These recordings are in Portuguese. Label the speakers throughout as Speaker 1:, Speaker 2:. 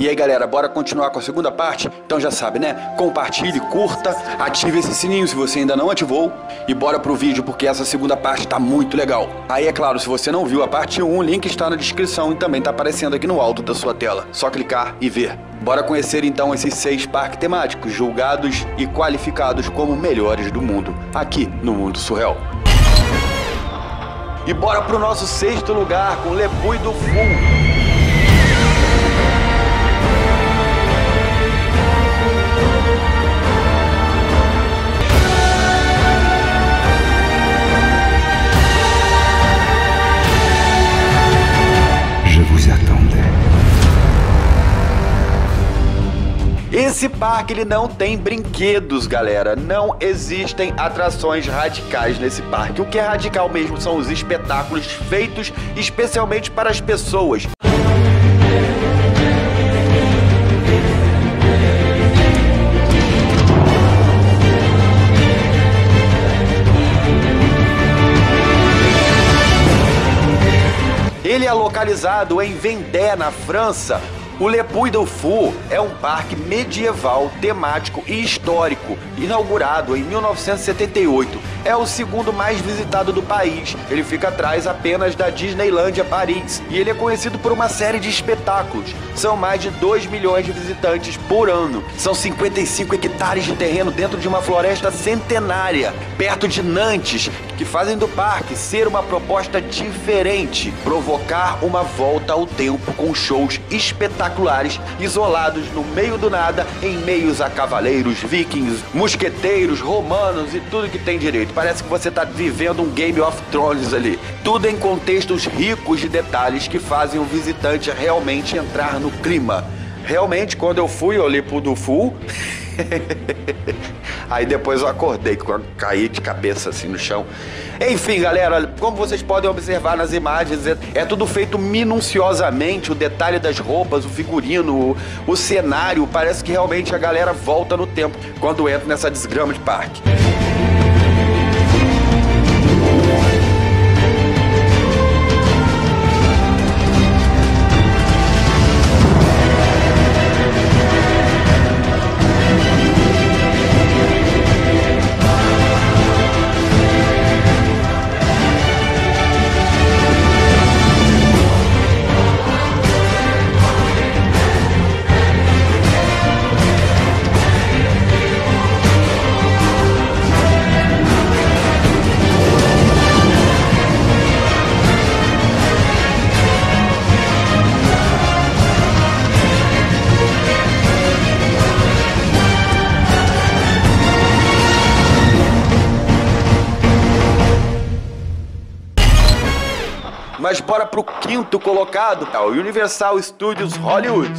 Speaker 1: E aí, galera, bora continuar com a segunda parte? Então já sabe, né? Compartilhe, curta, ative esse sininho se você ainda não ativou e bora pro vídeo porque essa segunda parte tá muito legal. Aí, é claro, se você não viu a parte 1, o link está na descrição e também tá aparecendo aqui no alto da sua tela. Só clicar e ver. Bora conhecer então esses seis parques temáticos julgados e qualificados como melhores do mundo, aqui no Mundo Surreal. E bora pro nosso sexto lugar com Le Puy do Full. Esse parque ele não tem brinquedos, galera. Não existem atrações radicais nesse parque. O que é radical mesmo são os espetáculos feitos especialmente para as pessoas. Ele é localizado em Vendée, na França, o Le Puy du Fou é um parque medieval, temático e histórico, inaugurado em 1978. É o segundo mais visitado do país. Ele fica atrás apenas da Disneylandia Paris e ele é conhecido por uma série de espetáculos. São mais de 2 milhões de visitantes por ano. São 55 hectares de terreno dentro de uma floresta centenária, perto de Nantes, que fazem do parque ser uma proposta diferente, provocar uma volta ao tempo com shows espetaculares, isolados no meio do nada, em meios a cavaleiros, vikings, mosqueteiros, romanos e tudo que tem direito. Parece que você está vivendo um Game of Thrones ali. Tudo em contextos ricos de detalhes que fazem o visitante realmente entrar no clima. Realmente, quando eu fui ao Lipo do Full, Aí depois eu acordei, caí de cabeça assim no chão. Enfim, galera, como vocês podem observar nas imagens, é, é tudo feito minuciosamente, o detalhe das roupas, o figurino, o, o cenário, parece que realmente a galera volta no tempo quando entra nessa desgrama de parque. Mas bora pro quinto colocado, tá? o Universal Studios Hollywood.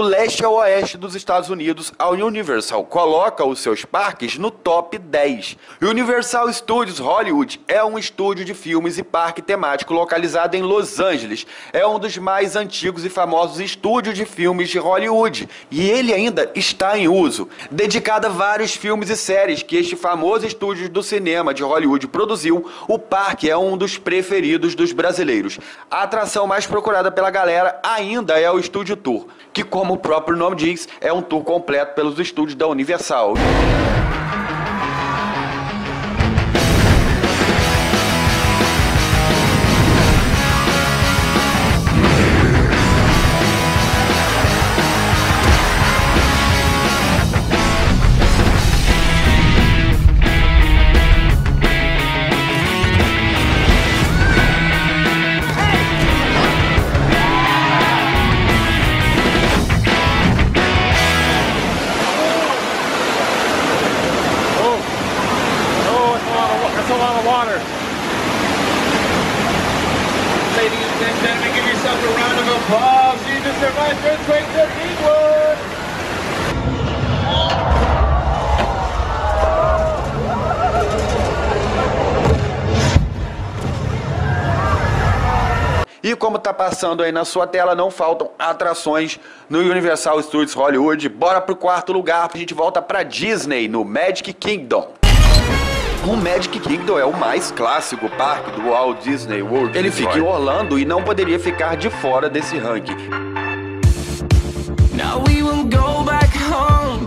Speaker 1: Leste ao oeste dos Estados Unidos, a Universal coloca os seus parques no top 10. Universal Studios Hollywood é um estúdio de filmes e parque temático localizado em Los Angeles. É um dos mais antigos e famosos estúdios de filmes de Hollywood e ele ainda está em uso. Dedicado a vários filmes e séries que este famoso estúdio do cinema de Hollywood produziu, o parque é um dos preferidos dos brasileiros. A atração mais procurada pela galera ainda é o Estúdio Tour, que como o próprio nome diz, é um tour completo pelos estúdios da Universal. Como tá passando aí na sua tela, não faltam atrações no Universal Studios Hollywood. Bora pro quarto lugar, a gente volta pra Disney, no Magic Kingdom. O Magic Kingdom é o mais clássico parque do Walt Disney World. Ele fica em Orlando e não poderia ficar de fora desse ranking. Now we will go back home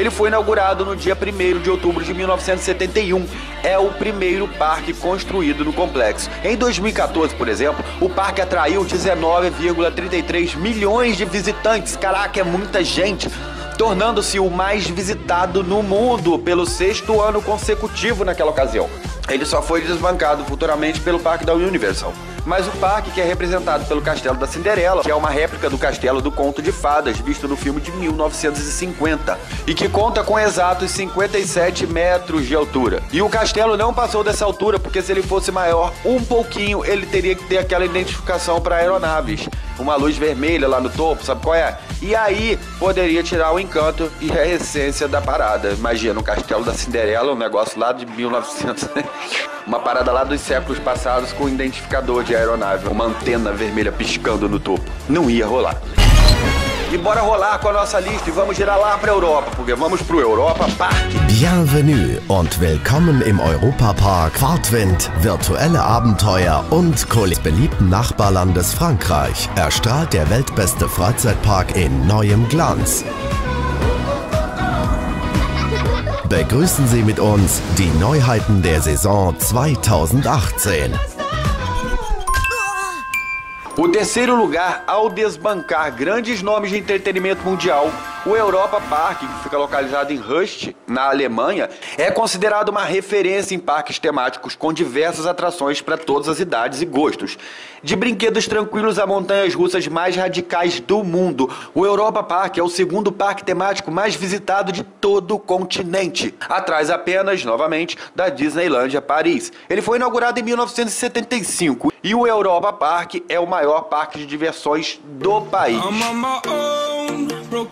Speaker 1: Ele foi inaugurado no dia 1 de outubro de 1971. É o primeiro parque construído no complexo. Em 2014, por exemplo, o parque atraiu 19,33 milhões de visitantes. Caraca, é muita gente tornando-se o mais visitado no mundo pelo sexto ano consecutivo naquela ocasião. Ele só foi desbancado futuramente pelo Parque da Universal. Mas o parque, que é representado pelo Castelo da Cinderela, que é uma réplica do Castelo do Conto de Fadas, visto no filme de 1950, e que conta com exatos 57 metros de altura. E o castelo não passou dessa altura, porque se ele fosse maior um pouquinho, ele teria que ter aquela identificação para aeronaves. Uma luz vermelha lá no topo, sabe qual é? E aí poderia tirar o encanto e a essência da parada. Imagina, um castelo da Cinderela, um negócio lá de 1900. uma parada lá dos séculos passados com identificador de aeronave, uma antena vermelha piscando no topo. Não ia rolar. E bora rolar com a nossa lista e vamos girar lá pra Europa, porque vamos pro Europa Park.
Speaker 2: Bienvenue und willkommen im Europapark Fahrtwind, virtuelle Abenteuer und Kulis beliebten Nachbarlandes Frankreich erstrahlt der weltbeste Freizeitpark in neuem Glanz. Begrüßen Sie mit uns die Neuheiten der Saison 2018.
Speaker 1: O terceiro lugar, ao desbancar grandes nomes de entretenimento mundial, o Europa Park, que fica localizado em Rust, na Alemanha, é considerado uma referência em parques temáticos com diversas atrações para todas as idades e gostos. De brinquedos tranquilos a montanhas russas mais radicais do mundo, o Europa Park é o segundo parque temático mais visitado de todo o continente, atrás apenas, novamente, da Disneylandia Paris. Ele foi inaugurado em 1975 e o Europa Park é o maior parque de diversões do país.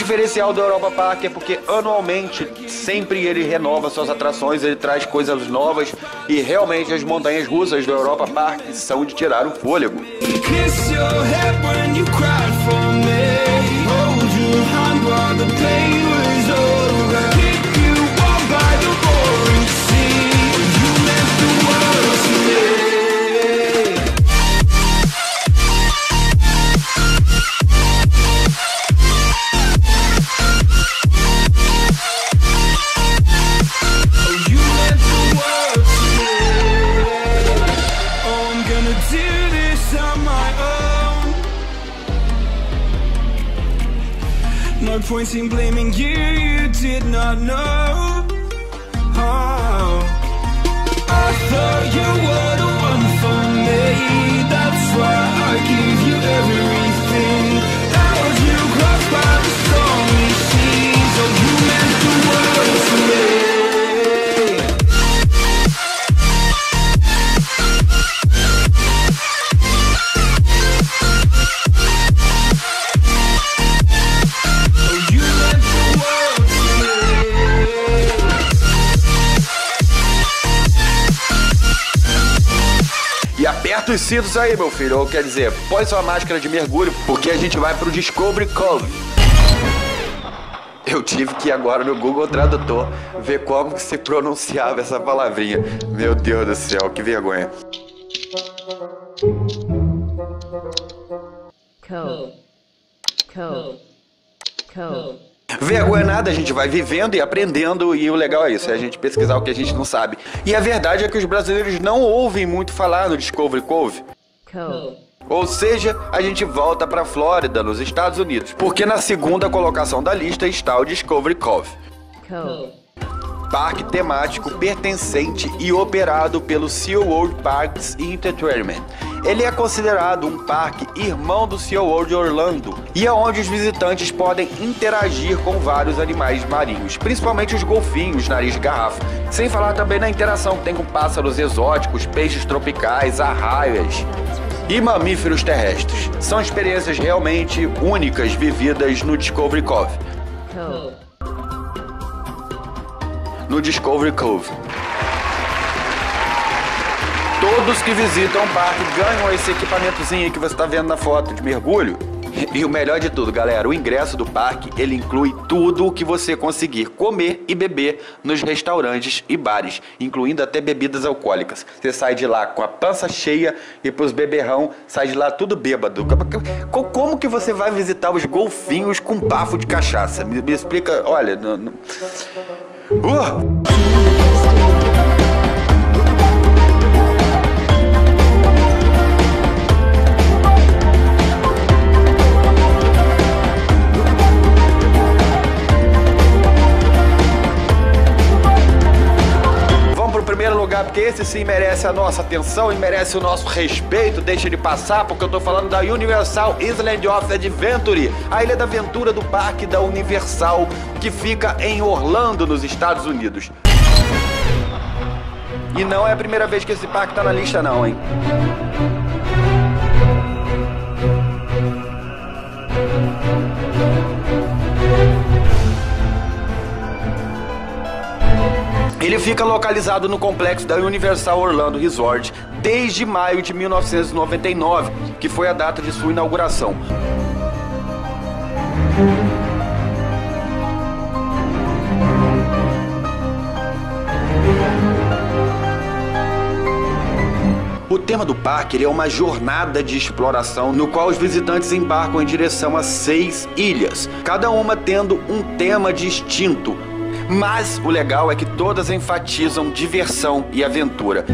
Speaker 1: diferencial do Europa Park é porque anualmente sempre ele renova suas atrações, ele traz coisas novas e realmente as montanhas russas do Europa Park são de tirar o fôlego. In blaming you, you did not know os cintos aí, meu filho. Ou quer dizer, põe sua máscara de mergulho, porque a gente vai pro Discovery Cove. Eu tive que ir agora no Google Tradutor ver como se pronunciava essa palavrinha. Meu Deus do céu, que vergonha. Cove. Cove. Cove. Vergonha nada, a gente vai vivendo e aprendendo e o legal é isso, é a gente pesquisar o que a gente não sabe. E a verdade é que os brasileiros não ouvem muito falar no Discovery Cove. Cove. Ou seja, a gente volta para Flórida, nos Estados Unidos, porque na segunda colocação da lista está o Discovery Cove. Cove parque temático pertencente e operado pelo SeaWorld Parks Entertainment. Ele é considerado um parque irmão do SeaWorld Orlando e é onde os visitantes podem interagir com vários animais marinhos, principalmente os golfinhos, nariz de garrafa. Sem falar também na interação que tem com pássaros exóticos, peixes tropicais, arraias e mamíferos terrestres. São experiências realmente únicas vividas no Discovery Cove. No Discovery Cove. Todos que visitam o parque ganham esse equipamentozinho que você está vendo na foto de mergulho. E o melhor de tudo, galera, o ingresso do parque, ele inclui tudo o que você conseguir comer e beber nos restaurantes e bares, incluindo até bebidas alcoólicas. Você sai de lá com a pança cheia e pros beberrão sai de lá tudo bêbado. Como que você vai visitar os golfinhos com bafo de cachaça? Me, me explica, olha, não, não... Whoa! Sim merece a nossa atenção e merece o nosso respeito. Deixa de passar, porque eu tô falando da Universal Island of Adventure, a ilha da aventura do parque da Universal, que fica em Orlando, nos Estados Unidos. E não é a primeira vez que esse parque tá na lista, não, hein? Ele fica localizado no complexo da Universal Orlando Resort desde maio de 1999, que foi a data de sua inauguração. O tema do parque é uma jornada de exploração no qual os visitantes embarcam em direção a seis ilhas, cada uma tendo um tema distinto, mas o legal é que todas enfatizam diversão e aventura.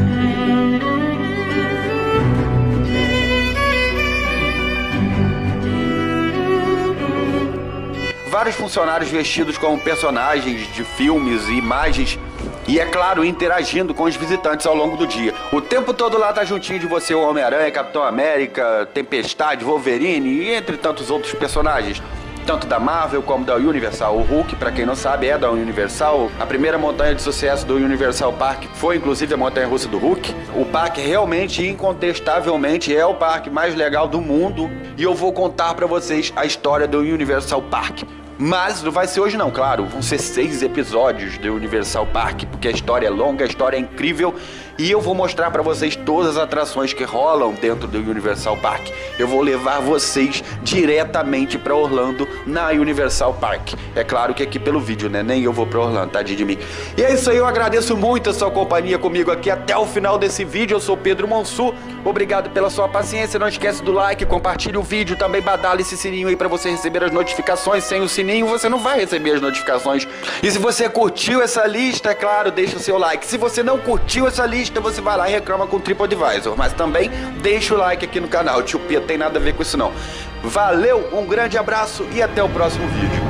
Speaker 1: Vários funcionários vestidos como personagens de filmes e imagens e, é claro, interagindo com os visitantes ao longo do dia. O tempo todo lá tá juntinho de você o Homem-Aranha, Capitão América, Tempestade, Wolverine e entre tantos outros personagens tanto da Marvel como da Universal. O Hulk, para quem não sabe, é da Universal. A primeira montanha de sucesso do Universal Park foi inclusive a montanha russa do Hulk. O parque realmente, incontestavelmente, é o parque mais legal do mundo e eu vou contar para vocês a história do Universal Park. Mas não vai ser hoje não, claro. Vão ser seis episódios do Universal Park, porque a história é longa, a história é incrível e eu vou mostrar para vocês todas as atrações que rolam dentro do Universal Park. Eu vou levar vocês diretamente para Orlando na Universal Park. É claro que aqui pelo vídeo, né? Nem eu vou para Orlando, tadinho de mim. E é isso aí, eu agradeço muito a sua companhia comigo aqui até o final desse vídeo. Eu sou Pedro Monsu. Obrigado pela sua paciência. Não esquece do like, compartilhe o vídeo, também badale esse sininho aí para você receber as notificações. Sem o sininho você não vai receber as notificações. E se você curtiu essa lista, é claro, deixa o seu like. Se você não curtiu essa lista, lista, você vai lá e reclama com o TripAdvisor. Mas também deixa o like aqui no canal. Tio Pia tem nada a ver com isso não. Valeu, um grande abraço e até o próximo vídeo.